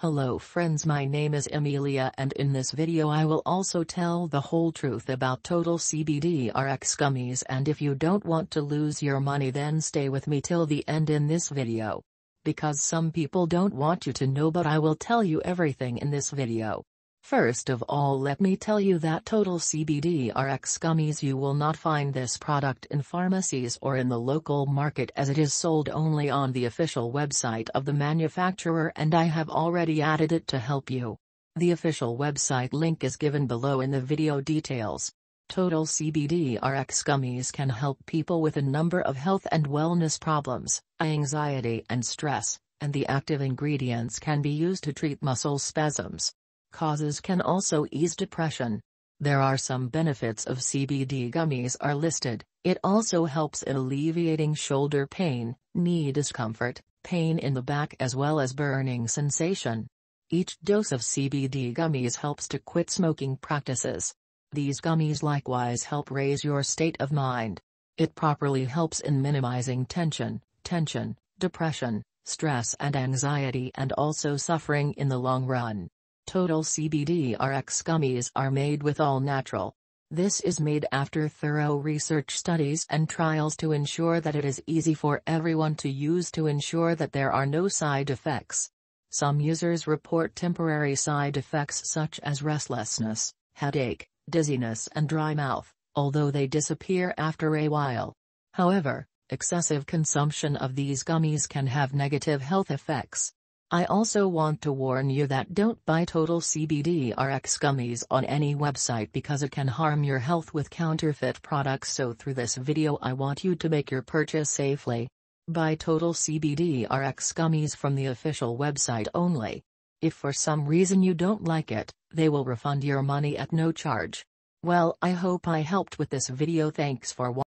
Hello friends my name is Emilia and in this video I will also tell the whole truth about Total CBD RX gummies and if you don't want to lose your money then stay with me till the end in this video. Because some people don't want you to know but I will tell you everything in this video. First of all let me tell you that Total CBD RX gummies you will not find this product in pharmacies or in the local market as it is sold only on the official website of the manufacturer and I have already added it to help you. The official website link is given below in the video details. Total CBD RX gummies can help people with a number of health and wellness problems, anxiety and stress, and the active ingredients can be used to treat muscle spasms. Causes can also ease depression. There are some benefits of CBD gummies are listed. It also helps in alleviating shoulder pain, knee discomfort, pain in the back as well as burning sensation. Each dose of CBD gummies helps to quit smoking practices. These gummies likewise help raise your state of mind. It properly helps in minimizing tension, tension, depression, stress and anxiety and also suffering in the long run. Total CBD RX gummies are made with all natural. This is made after thorough research studies and trials to ensure that it is easy for everyone to use to ensure that there are no side effects. Some users report temporary side effects such as restlessness, headache, dizziness and dry mouth, although they disappear after a while. However, excessive consumption of these gummies can have negative health effects. I also want to warn you that don't buy Total CBD RX gummies on any website because it can harm your health with counterfeit products so through this video I want you to make your purchase safely. Buy Total CBD RX gummies from the official website only. If for some reason you don't like it, they will refund your money at no charge. Well I hope I helped with this video thanks for watching.